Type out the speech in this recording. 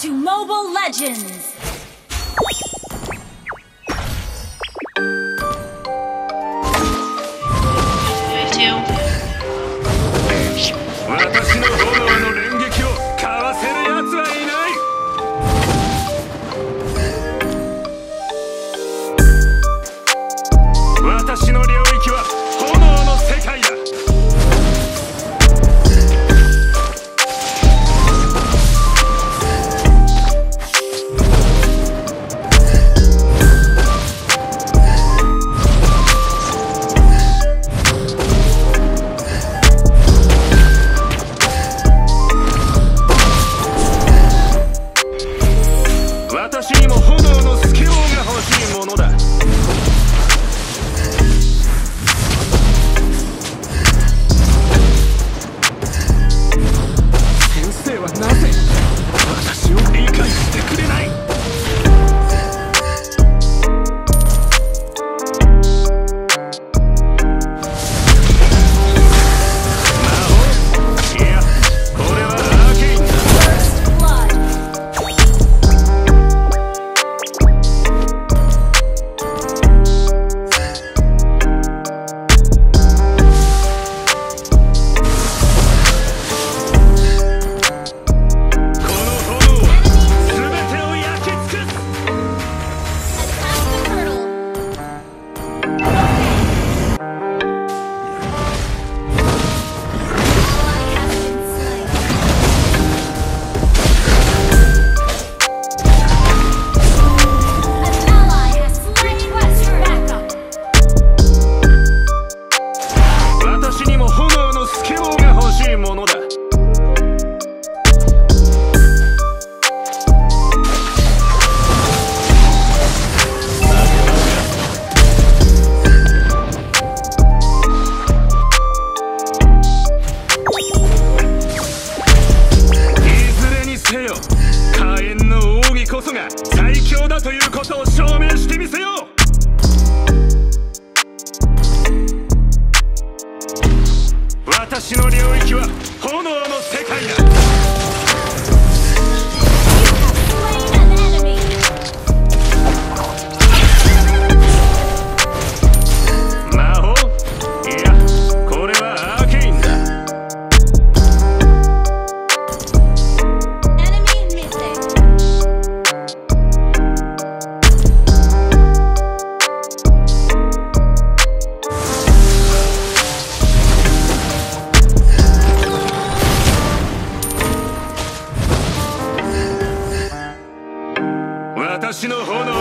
to Mobile Legends! 私の領域は炎私の炎